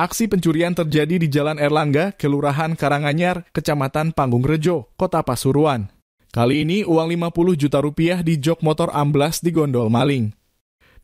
Aksi pencurian terjadi di Jalan Erlangga, Kelurahan Karanganyar, Kecamatan Panggung Rejo, Kota Pasuruan. Kali ini uang 50 juta rupiah di jok motor amblas di gondol maling.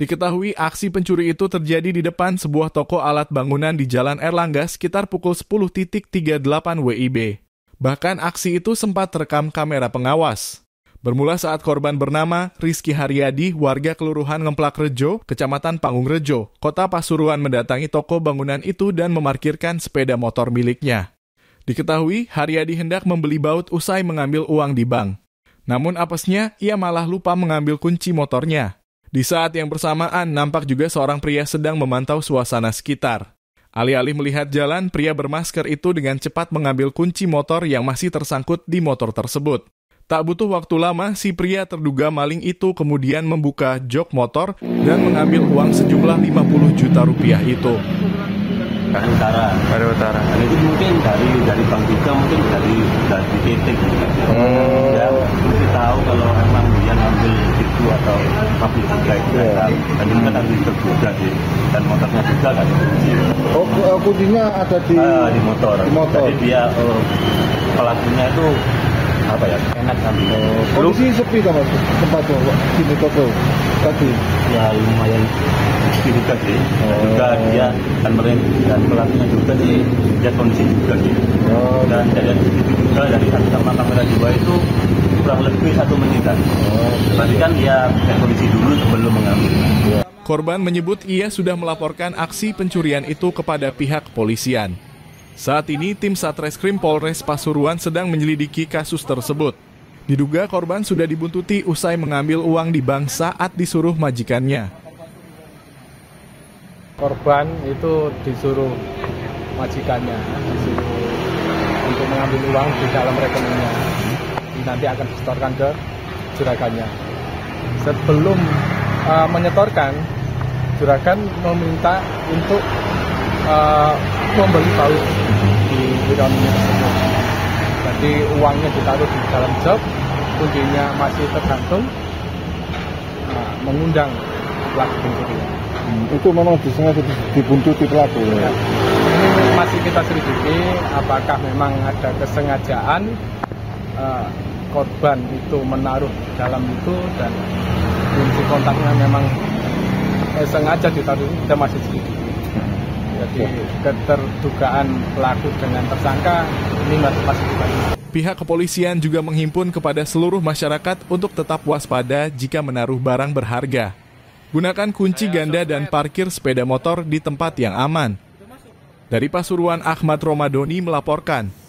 Diketahui aksi pencuri itu terjadi di depan sebuah toko alat bangunan di Jalan Erlangga sekitar pukul 10.38 WIB. Bahkan aksi itu sempat terekam kamera pengawas. Bermula saat korban bernama Rizky Haryadi, warga Kelurahan Ngemplak Rejo, Kecamatan Panggung Rejo, Kota Pasuruan mendatangi toko bangunan itu dan memarkirkan sepeda motor miliknya. Diketahui, Haryadi hendak membeli baut usai mengambil uang di bank. Namun apesnya, ia malah lupa mengambil kunci motornya. Di saat yang bersamaan, nampak juga seorang pria sedang memantau suasana sekitar. Alih-alih melihat jalan, pria bermasker itu dengan cepat mengambil kunci motor yang masih tersangkut di motor tersebut. Tak butuh waktu lama, si pria terduga maling itu kemudian membuka jok motor dan mengambil uang sejumlah 50 juta rupiah itu. Dari utara. Dari utara. Dan itu mungkin dari dari bank juga mungkin dari dari titik. Hmm. Ya, mesti tahu kalau emang dia ngambil itu atau tapi juga itu yeah. dan itu kan harus terduga sih. Dan motornya juga kan. Oh, kuncinya ada di, uh, di motor. Di motor. Jadi dia uh, pelakunya itu apa ya enak kan oh, kondisi sepi kan mas tempat sini toko tadi ya lumayan sepi juga sih oh. juga dia dan dan pelakunya juga sih dia kondisi juga sih oh. dan dari juga dari sama kamera dua itu kurang lebih satu menitan oh. berarti kan dia kondisi dulu sebelum mengambil ya. Korban menyebut ia sudah melaporkan aksi pencurian itu kepada pihak kepolisian. Saat ini tim Satreskrim Polres Pasuruan sedang menyelidiki kasus tersebut. Diduga korban sudah dibuntuti usai mengambil uang di bank saat disuruh majikannya. Korban itu disuruh majikannya, disuruh untuk mengambil uang di dalam rekeningnya. Nanti akan disetorkan ke juragannya. Sebelum uh, menyetorkan, juragan meminta untuk uh, membeli baut tersebut. Jadi uangnya ditaruh di dalam jok, kuncinya masih tergantung, nah, mengundang pelaku pencurian. Hmm, itu memang disengaja dibuntuti pelaku. Ya. Ini masih kita selidiki apakah memang ada kesengajaan uh, korban itu menaruh dalam itu dan kunci kontaknya memang eh, sengaja ditaruh kita masih selidiki. Jadi keterdugaan pelaku dengan tersangka ini masih masih Pihak kepolisian juga menghimpun kepada seluruh masyarakat untuk tetap waspada jika menaruh barang berharga. Gunakan kunci ganda dan parkir sepeda motor di tempat yang aman. Dari Pasuruan, Ahmad Romadoni melaporkan.